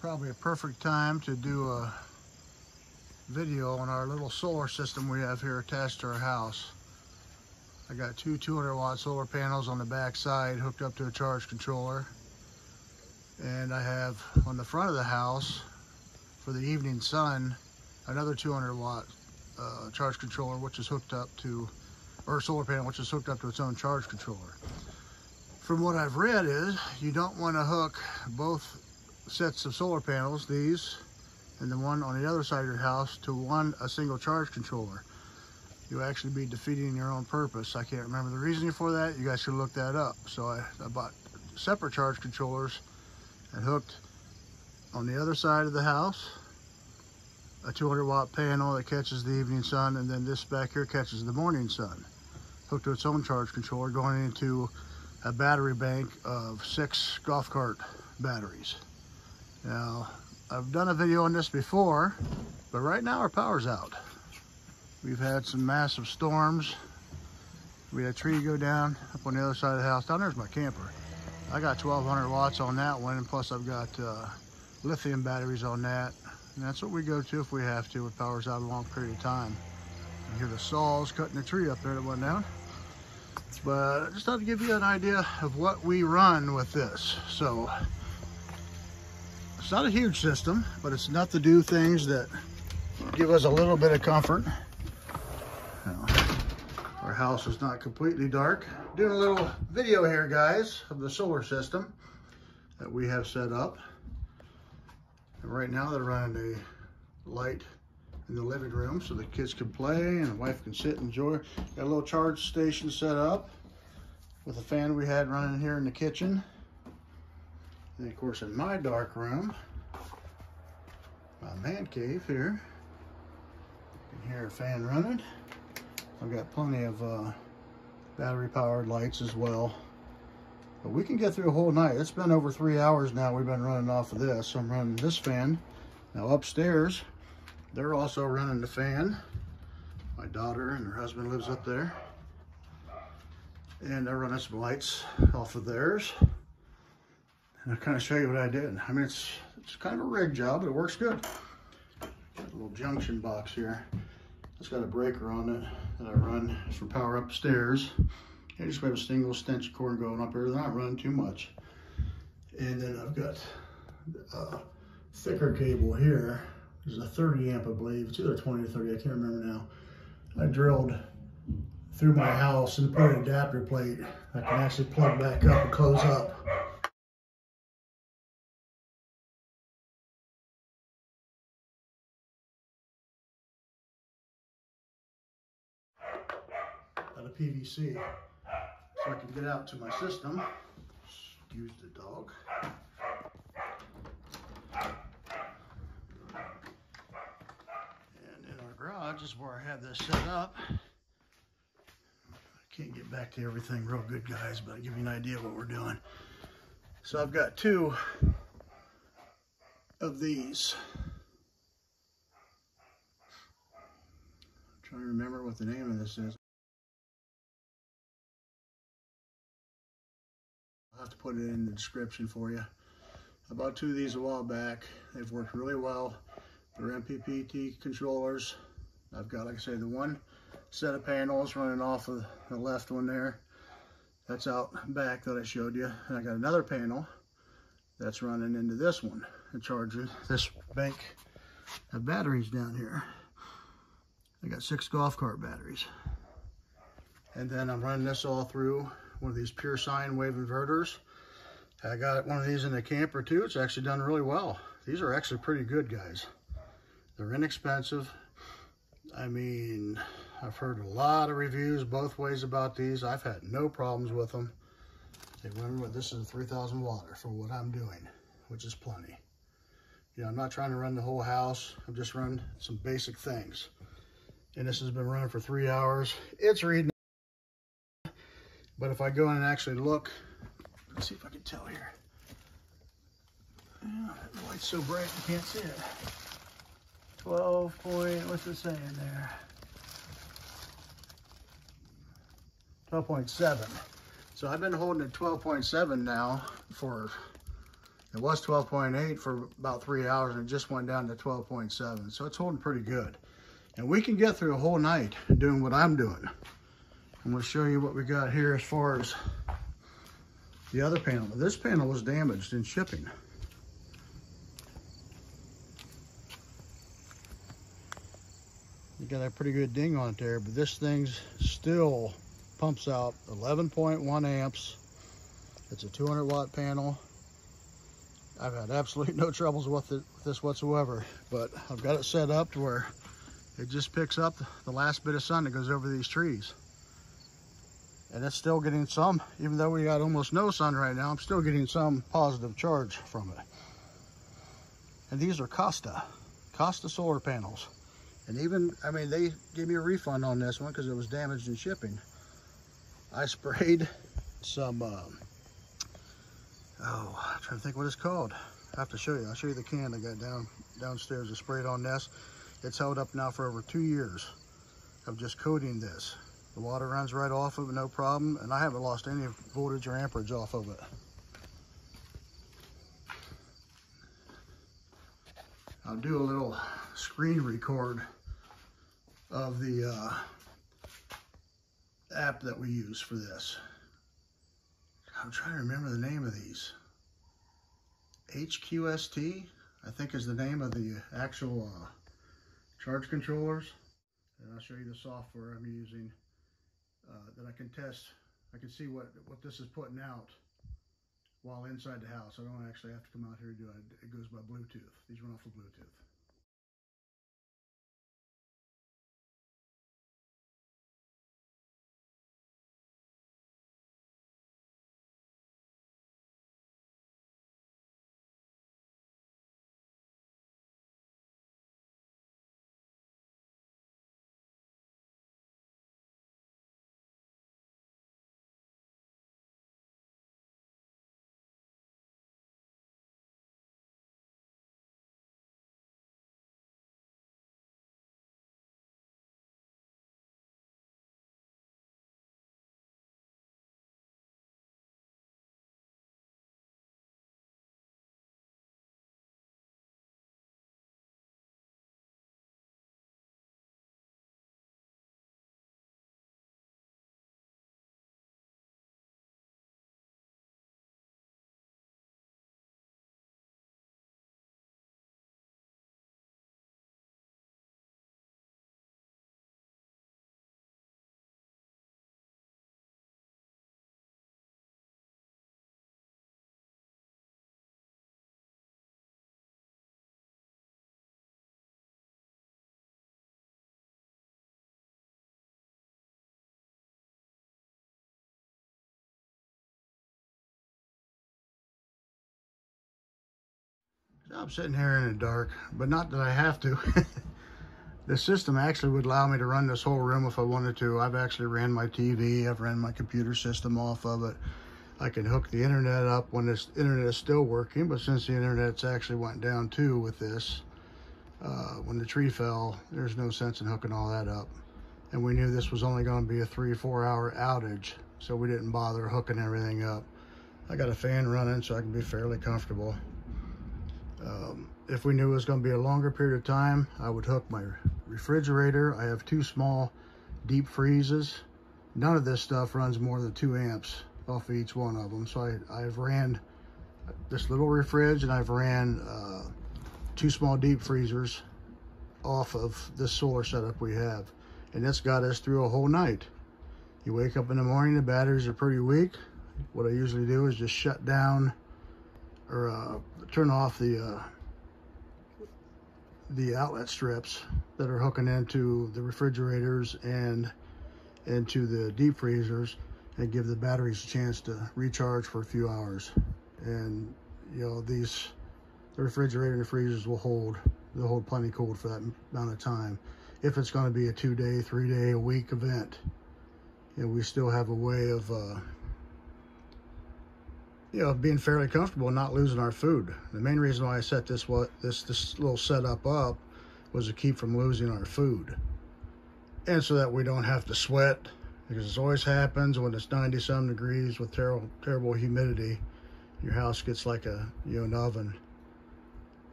probably a perfect time to do a video on our little solar system we have here attached to our house. I got two 200 watt solar panels on the back side hooked up to a charge controller. And I have on the front of the house for the evening sun, another 200 watt uh, charge controller, which is hooked up to, or solar panel, which is hooked up to its own charge controller. From what I've read is you don't want to hook both sets of solar panels, these and the one on the other side of your house to one, a single charge controller. You'll actually be defeating your own purpose. I can't remember the reasoning for that. You guys should look that up. So I, I bought separate charge controllers and hooked on the other side of the house a 200 watt panel that catches the evening sun and then this back here catches the morning sun hooked to its own charge controller going into a battery bank of six golf cart batteries now, I've done a video on this before, but right now our power's out. We've had some massive storms. We had a tree go down up on the other side of the house. Down there's my camper. I got 1200 watts on that one, and plus I've got uh, lithium batteries on that. And that's what we go to if we have to, if power's out a long period of time. You hear the saws cutting the tree up there that went down. But I just thought to give you an idea of what we run with this. So it's not a huge system, but it's enough to do things that give us a little bit of comfort. Our house is not completely dark. Doing a little video here, guys, of the solar system that we have set up. And right now they're running a light in the living room so the kids can play and the wife can sit and enjoy. Got a little charge station set up with a fan we had running here in the kitchen. And of course in my dark room, my man cave here, you can hear a fan running. I've got plenty of uh, battery powered lights as well. But we can get through a whole night. It's been over three hours now we've been running off of this. So I'm running this fan. Now upstairs, they're also running the fan. My daughter and her husband lives up there. And they're running some lights off of theirs. And I'll kind of show you what I did. I mean, it's, it's kind of a rig job, but it works good. Got a little junction box here. It's got a breaker on it that I run for power upstairs. I just have a single extension cord going up here. They're not running too much. And then I've got a thicker cable here. There's a 30 amp, I believe. It's either 20 or 30, I can't remember now. I drilled through my house and put an adapter plate. I can actually plug back up and close up. PVC so I can get out to my system. Excuse the dog. And in our garage is where I have this set up. I can't get back to everything real good, guys, but I'll give you an idea of what we're doing. So I've got two of these. I'm trying to remember what the name of this is. I'll have to put it in the description for you. I bought two of these a while back. They've worked really well. They're MPPT controllers. I've got, like I say, the one set of panels running off of the left one there. That's out back that I showed you. And I got another panel that's running into this one and charging this bank of batteries down here. I got six golf cart batteries. And then I'm running this all through one of these pure sine wave inverters. I got one of these in the camper too. It's actually done really well. These are actually pretty good, guys. They're inexpensive. I mean, I've heard a lot of reviews both ways about these. I've had no problems with them. remember, this is a 3,000 watt for what I'm doing, which is plenty. You know, I'm not trying to run the whole house. I'm just running some basic things. And this has been running for three hours. It's reading. But if I go in and actually look, let's see if I can tell here. Yeah, the light's so bright you can't see it. 12 point, what's it saying there? 12.7. So I've been holding at 12.7 now for It was 12.8 for about three hours and it just went down to 12.7. So it's holding pretty good. And we can get through a whole night doing what I'm doing. I'm gonna show you what we got here as far as the other panel. This panel was damaged in shipping. You got a pretty good ding on it there, but this thing's still pumps out 11.1 amps. It's a 200 watt panel. I've had absolutely no troubles with, it, with this whatsoever, but I've got it set up to where it just picks up the last bit of sun that goes over these trees. And it's still getting some, even though we got almost no sun right now, I'm still getting some positive charge from it. And these are Kosta, Kosta solar panels. And even, I mean, they gave me a refund on this one because it was damaged in shipping. I sprayed some, um, oh, I'm trying to think what it's called. I have to show you. I'll show you the can I got down downstairs. I sprayed on this. It's held up now for over two years of just coating this. The water runs right off of it, no problem. And I haven't lost any voltage or amperage off of it. I'll do a little screen record of the uh, app that we use for this. I'm trying to remember the name of these. HQST, I think is the name of the actual uh, charge controllers. And I'll show you the software I'm using uh, that I can test. I can see what, what this is putting out while inside the house. I don't actually have to come out here and do it. It goes by Bluetooth. These run off of Bluetooth. I'm sitting here in the dark, but not that I have to. the system actually would allow me to run this whole room if I wanted to. I've actually ran my TV, I've ran my computer system off of it. I can hook the internet up when this internet is still working, but since the internet's actually went down too with this, uh, when the tree fell, there's no sense in hooking all that up. And we knew this was only going to be a three, four hour outage, so we didn't bother hooking everything up. I got a fan running so I can be fairly comfortable. Um, if we knew it was going to be a longer period of time, I would hook my refrigerator. I have two small deep freezes. None of this stuff runs more than two amps off of each one of them. So I, I've ran this little fridge and I've ran uh, two small deep freezers off of this solar setup we have. And it's got us through a whole night. You wake up in the morning, the batteries are pretty weak. What I usually do is just shut down or uh, turn off the uh, the outlet strips that are hooking into the refrigerators and into the deep freezers and give the batteries a chance to recharge for a few hours. And you know these the refrigerator and the freezers will hold they'll hold plenty cold for that amount of time. If it's going to be a two day, three day, a week event, you know, we still have a way of uh, you know, being fairly comfortable and not losing our food. The main reason why I set this what this this little setup up was to keep from losing our food. And so that we don't have to sweat because it always happens when it's 90 some degrees with terrible terrible humidity. your house gets like a, you know, an oven.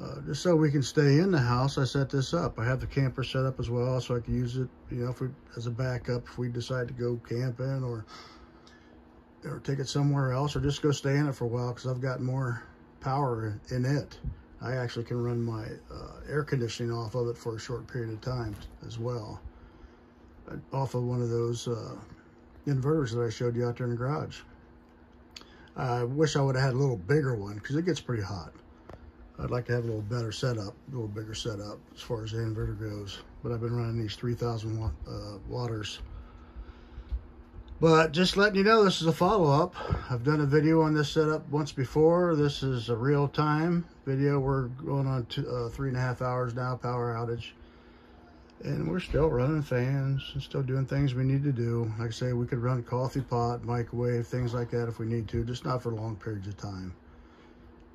Uh, just so we can stay in the house, I set this up. I have the camper set up as well, so I can use it, you know, if we, as a backup if we decide to go camping or or take it somewhere else, or just go stay in it for a while because I've got more power in it. I actually can run my uh, air conditioning off of it for a short period of time as well, uh, off of one of those uh, inverters that I showed you out there in the garage. I wish I would have had a little bigger one because it gets pretty hot. I'd like to have a little better setup, a little bigger setup as far as the inverter goes. But I've been running these 3,000 watt, uh, waters. But just letting you know, this is a follow-up. I've done a video on this setup once before. This is a real-time video. We're going on two, uh, three and a half hours now, power outage. And we're still running fans and still doing things we need to do. Like I say, we could run coffee pot, microwave, things like that if we need to, just not for long periods of time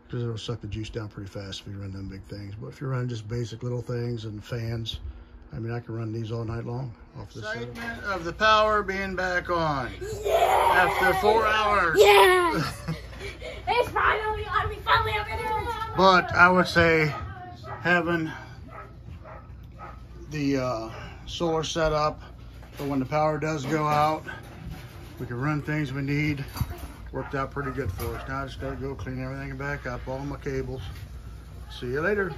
because it'll suck the juice down pretty fast if you run them big things. But if you're running just basic little things and fans, I mean, I can run these all night long off this Excitement of the power being back on. Yeah! After four hours. Yeah! it's finally on. We finally have it. But I would say having the uh, solar set up for when the power does go out, we can run things we need worked out pretty good for us. Now I just gotta go clean everything back up, all my cables. See you later.